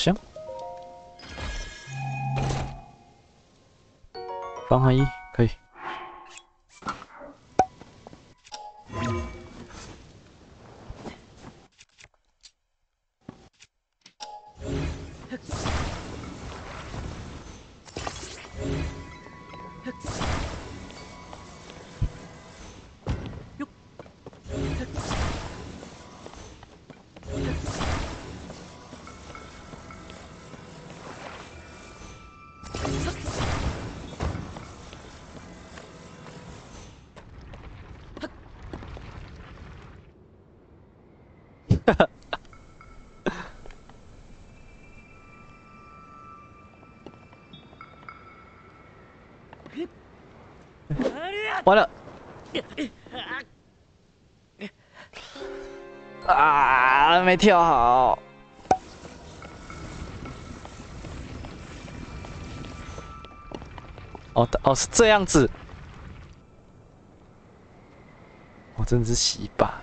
行。防寒衣可以。完了！啊，没跳好。哦哦，是这样子。我真是洗吧。